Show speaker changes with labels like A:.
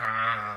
A: Ha.